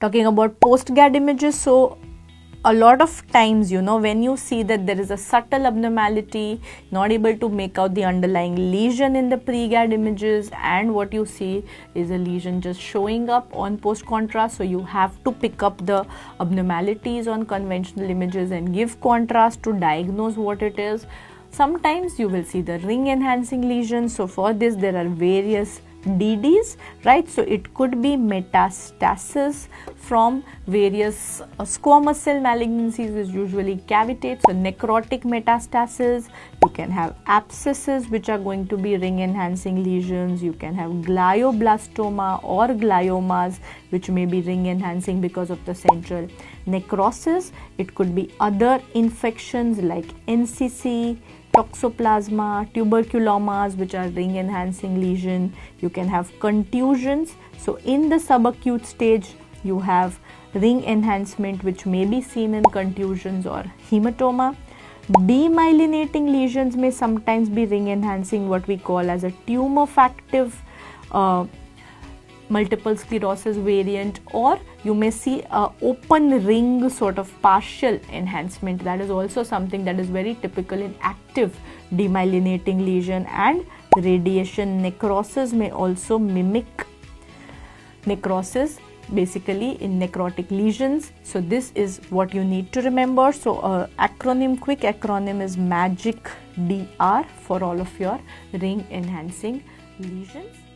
talking about post GAD images so a lot of times you know when you see that there is a subtle abnormality not able to make out the underlying lesion in the pre-gad images and what you see is a lesion just showing up on post contrast so you have to pick up the abnormalities on conventional images and give contrast to diagnose what it is. Sometimes you will see the ring enhancing lesions so for this there are various DDs, right? So it could be metastasis from various uh, squamous cell malignancies is usually cavitate, so necrotic metastasis. You can have abscesses which are going to be ring enhancing lesions. You can have glioblastoma or gliomas which may be ring enhancing because of the central necrosis. It could be other infections like NCC, toxoplasma, tuberculomas which are ring enhancing lesion. You can have contusions. So in the subacute stage you have ring enhancement which may be seen in contusions or hematoma. Demyelinating lesions may sometimes be ring enhancing what we call as a tumefactive uh, multiple sclerosis variant or you may see a open ring sort of partial enhancement. That is also something that is very typical in active demyelinating lesion and radiation necrosis may also mimic necrosis basically in necrotic lesions. So this is what you need to remember. So uh, acronym quick acronym is magic dr for all of your ring enhancing lesions